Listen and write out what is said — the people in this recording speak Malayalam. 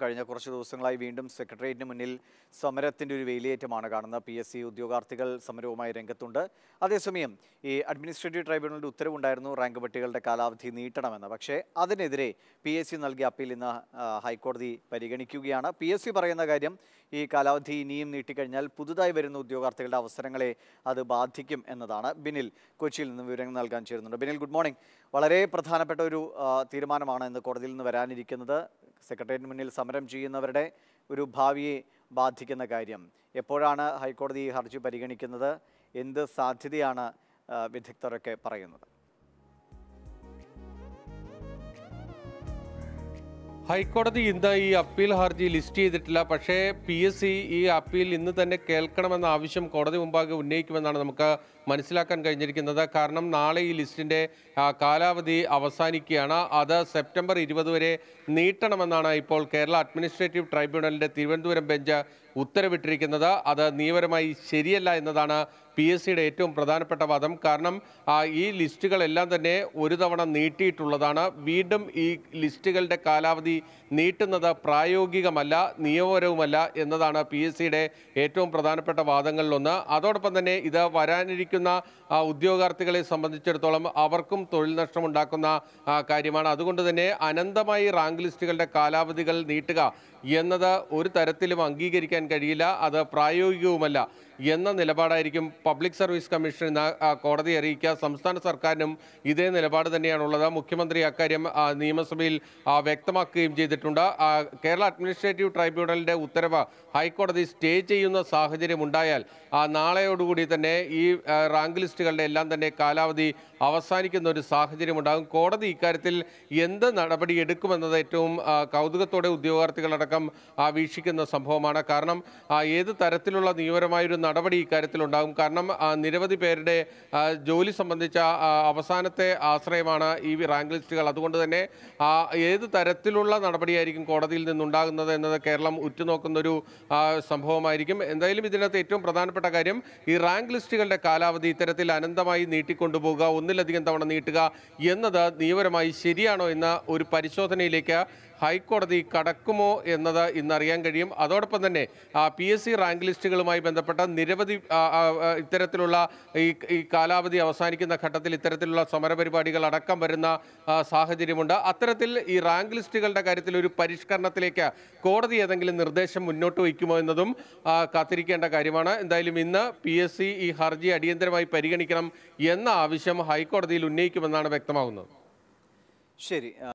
കഴിഞ്ഞ കുറച്ച് ദിവസങ്ങളായി വീണ്ടും സെക്രട്ടേറിയറ്റിന് മുന്നിൽ സമരത്തിന്റെ ഒരു വേലിയേറ്റമാണ് കാണുന്നത്. പി എസ് സി ഉദ്യോഗാർത്ഥികൾ സമരവുമായി രംഗത്തുണ്ട്. അതേസമയം ഈ അഡ്മിനിസ്ട്രേറ്റീവ് ട്രൈബ്യൂണലിന്റെ ഉത്തരവുണ്ടായിരുന്നു റാങ്ക് പട്ടികളുടെ കാലാവധി നീട്ടണമെന്ന്. പക്ഷേ അതിനെതിരെ പി എസ് സി നൽകിയ അപ്പീൽ ഇന്ന് ഹൈക്കോടതി പരിഗണിക്കുകയാണ്. പി എസ് സി പറയുന്ന കാര്യം ഈ കാലാവധി ഇനിയും നീട്ടിക്കഴിഞ്ഞാൽ പുതുതായി വരുന്ന ഉദ്യോഗാർത്ഥികളുടെ അവസരങ്ങളെ അത് ബാധിക്കും എന്നതാണ്. ബിനിൽ കൊച്ചിയിൽ നിന്ന് വിവരങ്ങൾ നൽകാൻ ചേരുന്നുണ്ട്. Binil good morning. വളരെ പ്രധാനപ്പെട്ട ഒരു തീരുമാനമാണ് ഇന്ന് കോടതിയിൽ നിന്ന് വരാനിരിക്കുന്നത്. സെക്രട്ടേറിയറ്റിന് മുന്നിൽ സമരം ചെയ്യുന്നവരുടെ ഒരു ഭാവിയെ ബാധിക്കുന്ന കാര്യം. എപ്പോഴാണ് ഹൈക്കോടതി ഈ ഹർജി പരിഗണിക്കുന്നത്? എന്ത് സാധ്യതയാണ് വിദഗ്ധരൊക്കെ പറയുന്നത്? ഹൈക്കോടതി ഇന്ന് ഈ അപ്പീൽ ഹർജി ലിസ്റ്റ് ചെയ്തിട്ടില്ല. പക്ഷേ പി എസ് സി ഈ അപ്പീൽ ഇന്ന് തന്നെ കേൾക്കണമെന്ന ആവശ്യം കോടതി മുമ്പാകെ ഉന്നയിക്കുമെന്നാണ് നമുക്ക് മനസ്സിലാക്കാൻ കഴിഞ്ഞിരിക്കുന്നത്. കാരണം നാളെ ഈ ലിസ്റ്റിന്റെ കാലാവധി അവസാനിക്കുകയാണ്. അത് സെപ്റ്റംബർ ഇരുപത് വരെ നീട്ടണമെന്നാണ് ഇപ്പോൾ കേരള അഡ്മിനിസ്ട്രേറ്റീവ് ട്രൈബ്യൂണലിന്റെ തിരുവനന്തപുരം ബെഞ്ച് ഉത്തരവിട്ടിരിക്കുന്നത്. അത് നിയമപരമായി ശരിയല്ല എന്നതാണ് പി എസ് സിയുടെ ഏറ്റവും പ്രധാനപ്പെട്ട വാദം. കാരണം ഈ ലിസ്റ്റുകളെല്ലാം തന്നെ ഒരു തവണ നീട്ടിയിട്ടുള്ളതാണ്. വീണ്ടും ഈ ലിസ്റ്റുകളുടെ കാലാവധി നീട്ടുന്നത് പ്രായോഗികമല്ല നിയമപരവുമല്ല എന്നതാണ് പി എസ് സിയുടെ ഏറ്റവും പ്രധാനപ്പെട്ട വാദങ്ങളിലൊന്ന്. അതോടൊപ്പം തന്നെ ഇത് വരാനിരിക്കുന്ന ഉദ്യോഗാർത്ഥികളെ സംബന്ധിച്ചിടത്തോളം അവർക്കും തൊഴിൽ നഷ്ടമുണ്ടാക്കുന്ന കാര്യമാണ്. അതുകൊണ്ട് തന്നെ അനന്തമായി റാങ്ക് ലിസ്റ്റുകളുടെ കാലാവധികൾ നീട്ടുക എന്നത് ഒരു തരത്തിലും അംഗീകരിക്കാൻ കഴിയില്ല. അത് പ്രായോഗികവുമല്ല. എന്ന നിലപാടായിരിക്കും പബ്ലിക് സർവീസ് കമ്മീഷൻ കോടതി അറിയിക്കുക. സംസ്ഥാന സർക്കാരിനും ഇതേ നിലപാട് തന്നെയാണുള്ളത്. മുഖ്യമന്ത്രി അക്കാര്യം നിയമസഭയിൽ വ്യക്തമാക്കുകയും ചെയ്തിട്ടുണ്ട്. കേരള അഡ്മിനിസ്ട്രേറ്റീവ് ട്രൈബ്യൂണലിന്റെ ഉത്തരവ് ഹൈക്കോടതി സ്റ്റേ ചെയ്യുന്ന സാഹചര്യം ഉണ്ടായാൽ നാളെയോടുകൂടി തന്നെ ഈ റാങ്ക് ലിസ്റ്റുകളുടെ എല്ലാം തന്നെ കാലാവധി അവസാനിക്കുന്ന ഒരു സാഹചര്യം ഉണ്ടാകും. കോടതി ഇക്കാര്യത്തിൽ എന്ത് നടപടി എടുക്കുമെന്നത് ഏറ്റവും കൗതുകത്തോടെ ഉദ്യോഗാർത്ഥികളടക്കം വീക്ഷിക്കുന്ന സംഭവമാണ്. കാരണം ഏത് തരത്തിലുള്ള നിയമപരമായൊരു നടപടി ഇക്കാര്യത്തിൽ ഉണ്ടാകും കാരണം നിരവധി പേരുടെ ജോലി സംബന്ധിച്ച അവസാനത്തെ ആശ്രയമാണ് ഈ റാങ്ക് ലിസ്റ്റുകൾ അതുകൊണ്ട് തന്നെ ഏത് തരത്തിലുള്ള നടപടിയായിരിക്കും കോടതിയിൽ നിന്നുണ്ടാകുന്നത് എന്നത് കേരളം ഉറ്റുനോക്കുന്ന ഒരു സംഭവമായിരിക്കും. എന്തായാലും ഇതിനകത്ത് ഏറ്റവും പ്രധാനപ്പെട്ട കാര്യം ഈ റാങ്ക് ലിസ്റ്റുകളുടെ കാലാവധി ഇത്തരത്തിൽ അനന്തമായി നീട്ടിക്കൊണ്ടുപോകുക ഒന്നിലധികം തവണ നീട്ടുക എന്നത് നിയമപരമായി ശരിയാണോ എന്ന ഒരു പരിശോധനയിലേക്ക് ഹൈക്കോടതി കടക്കുമോ എന്നത് ഇന്നറിയാൻ കഴിയും. അതോടൊപ്പം തന്നെ പി എസ് സി റാങ്ക് ലിസ്റ്റുകളുമായി ബന്ധപ്പെട്ട നിരവധി ഇത്തരത്തിലുള്ള ഈ ഈ കാലാവധി അവസാനിക്കുന്ന ഘട്ടത്തിൽ ഇത്തരത്തിലുള്ള സമരപരിപാടികൾ അടക്കം വരുന്ന സാഹചര്യമുണ്ട്. അത്തരത്തിൽ ഈ റാങ്ക് ലിസ്റ്റുകളുടെ കാര്യത്തിൽ ഒരു പരിഷ്കരണത്തിലേക്ക് കോടതി ഏതെങ്കിലും നിർദ്ദേശം മുന്നോട്ട് വയ്ക്കുമോ എന്നതും കാത്തിരിക്കേണ്ട കാര്യമാണ്. എന്തായാലും ഇന്ന് പി ഈ ഹർജി അടിയന്തരമായി പരിഗണിക്കണം എന്ന ആവശ്യം ഹൈക്കോടതിയിൽ ഉന്നയിക്കുമെന്നാണ് വ്യക്തമാകുന്നത്. ശരി.